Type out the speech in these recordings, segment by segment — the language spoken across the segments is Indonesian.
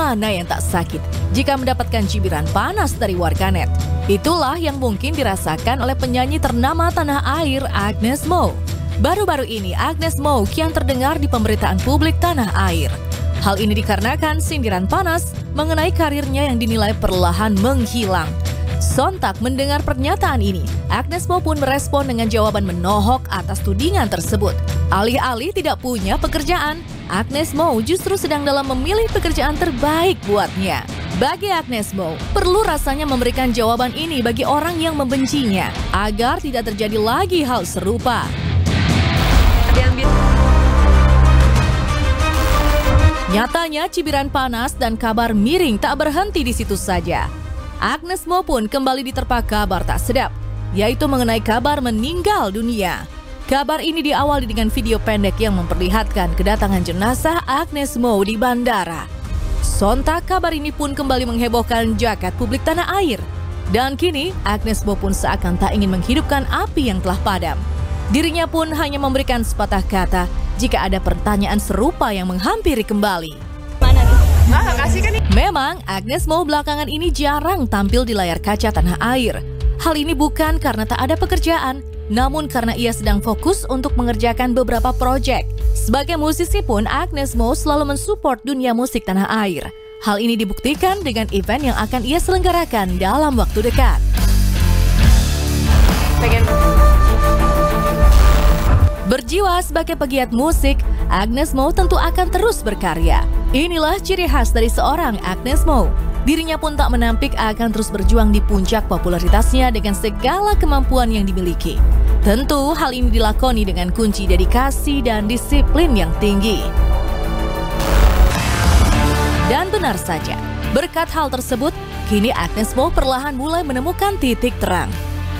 mana yang tak sakit jika mendapatkan cibiran panas dari warganet? Itulah yang mungkin dirasakan oleh penyanyi ternama tanah air Agnes Mo. Baru-baru ini Agnes Mo kian terdengar di pemberitaan publik tanah air. Hal ini dikarenakan sindiran panas mengenai karirnya yang dinilai perlahan menghilang. Sontak mendengar pernyataan ini, Agnes Mo pun merespon dengan jawaban menohok atas tudingan tersebut. Alih-alih tidak punya pekerjaan, Agnes Mo justru sedang dalam memilih pekerjaan terbaik buatnya. Bagi Agnes Mo, perlu rasanya memberikan jawaban ini bagi orang yang membencinya, agar tidak terjadi lagi hal serupa. Nyatanya cibiran panas dan kabar miring tak berhenti di situ saja. Agnes Mo pun kembali diterpa kabar tak sedap, yaitu mengenai kabar meninggal dunia. Kabar ini diawali dengan video pendek yang memperlihatkan kedatangan jenazah Agnes Mo di bandara. Sontak kabar ini pun kembali menghebohkan jagat publik tanah air. Dan kini Agnes Mo pun seakan tak ingin menghidupkan api yang telah padam. Dirinya pun hanya memberikan sepatah kata jika ada pertanyaan serupa yang menghampiri kembali. Ah, kasih kan Memang Agnes Mo belakangan ini jarang tampil di layar kaca tanah air. Hal ini bukan karena tak ada pekerjaan, namun karena ia sedang fokus untuk mengerjakan beberapa proyek. Sebagai musisi pun Agnes Mo selalu mensupport dunia musik tanah air. Hal ini dibuktikan dengan event yang akan ia selenggarakan dalam waktu dekat. Pengen Berjiwa sebagai pegiat musik, Agnes Mo tentu akan terus berkarya. Inilah ciri khas dari seorang Agnes Mo. Dirinya pun tak menampik akan terus berjuang di puncak popularitasnya dengan segala kemampuan yang dimiliki. Tentu hal ini dilakoni dengan kunci dedikasi dan disiplin yang tinggi. Dan benar saja, berkat hal tersebut, kini Agnes Mo perlahan mulai menemukan titik terang.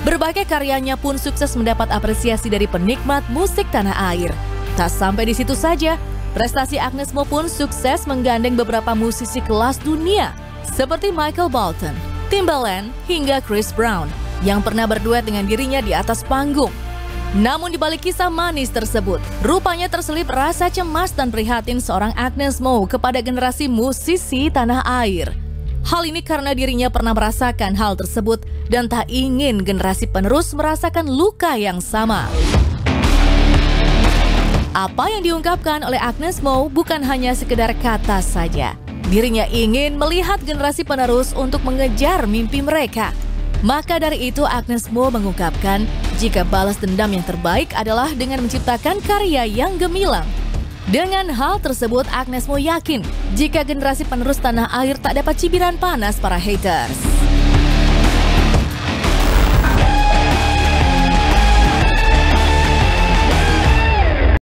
Berbagai karyanya pun sukses mendapat apresiasi dari penikmat musik tanah air. Tak sampai di situ saja, prestasi Agnes Mo pun sukses menggandeng beberapa musisi kelas dunia seperti Michael Bolton, Timbaland, hingga Chris Brown yang pernah berduet dengan dirinya di atas panggung. Namun di balik kisah manis tersebut, rupanya terselip rasa cemas dan prihatin seorang Agnes Mo kepada generasi musisi tanah air. Hal ini karena dirinya pernah merasakan hal tersebut dan tak ingin generasi penerus merasakan luka yang sama. Apa yang diungkapkan oleh Agnes Mo bukan hanya sekedar kata saja. Dirinya ingin melihat generasi penerus untuk mengejar mimpi mereka. Maka dari itu Agnes Mo mengungkapkan jika balas dendam yang terbaik adalah dengan menciptakan karya yang gemilang dengan hal tersebut, Agnes Mo yakin jika generasi penerus tanah air tak dapat cibiran panas para haters.